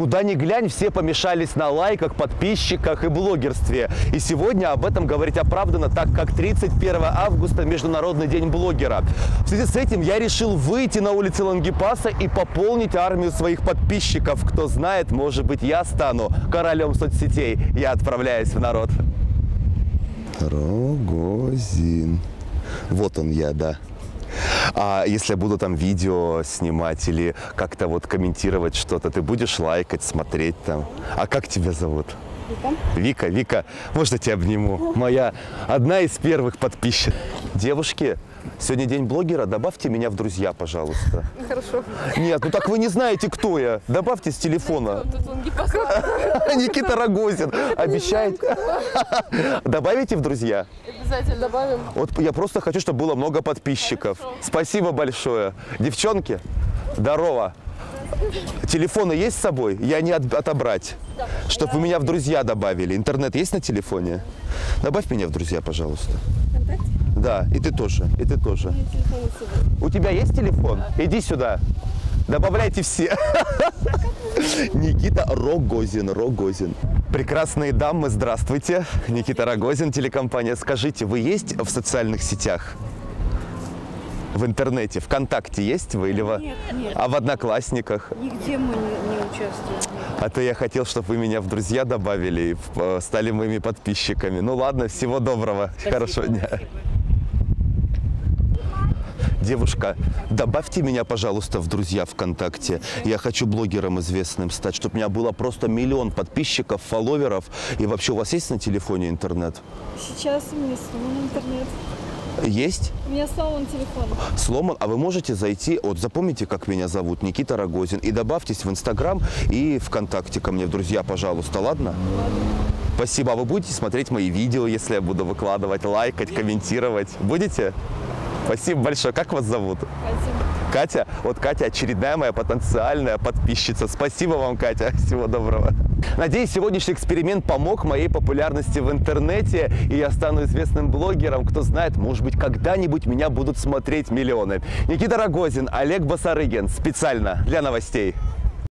Куда ни глянь, все помешались на лайках, подписчиках и блогерстве. И сегодня об этом говорить оправдано, так как 31 августа Международный день блогера. В связи с этим я решил выйти на улицы Лангепаса и пополнить армию своих подписчиков. Кто знает, может быть, я стану королем соцсетей. Я отправляюсь в народ. Рогозин. Вот он я, да. А если я буду там видео снимать или как-то вот комментировать что-то, ты будешь лайкать, смотреть там. А как тебя зовут? Вика. Вика, Вика, можно тебя обниму? Моя одна из первых подписчиков. Девушки, сегодня день блогера, добавьте меня в друзья, пожалуйста. Хорошо. Нет, ну так вы не знаете, кто я. Добавьте с телефона. Никита Рогозин. Обещаете? Добавите в друзья? Обязательно добавим. Вот я просто хочу, чтобы было много подписчиков. Спасибо большое. Девчонки, здорово. Телефоны есть с собой? Я не от- отобрать. Чтобы вы меня в друзья добавили. Интернет есть на телефоне? Добавь меня в друзья, пожалуйста. Контакт? Да, и ты тоже, и ты тоже. У тебя есть телефон? Иди сюда. Добавляйте все. Никита Рогозин, Рогозин. Прекрасные дамы, здравствуйте. Никита Рогозин, телекомпания. Скажите, вы есть в социальных сетях? В интернете, ВКонтакте есть вы или во- Нет, нет. А в Одноклассниках? Нигде мы не, не участвуем. А то я хотел, чтобы вы меня в друзья добавили и э, стали моими подписчиками. Ну ладно, всего доброго. Хорошего дня. Девушка, добавьте меня, пожалуйста, в друзья ВКонтакте. Я хочу блогером известным стать, чтобы у меня было просто миллион подписчиков, фолловеров. И вообще у вас есть на телефоне интернет? Сейчас у меня сломан интернет. Есть? У меня сломан телефон. Сломан, а вы можете зайти, вот запомните, как меня зовут, Никита Рогозин, и добавьтесь в Инстаграм и ВКонтакте ко мне в друзья, пожалуйста, ладно? Спасибо. А вы будете смотреть мои видео, если я буду выкладывать, лайкать, комментировать? Будете? Спасибо большое. Как вас зовут? Катя. Катя? Вот Катя очередная моя потенциальная подписчица. Спасибо вам, Катя. Всего доброго. Надеюсь, сегодняшний эксперимент помог моей популярности в интернете, и я стану известным блогером. Кто знает, может быть, когда-нибудь меня будут смотреть миллионы. Никита Рогозин, Олег Басарыгин. Специально для новостей.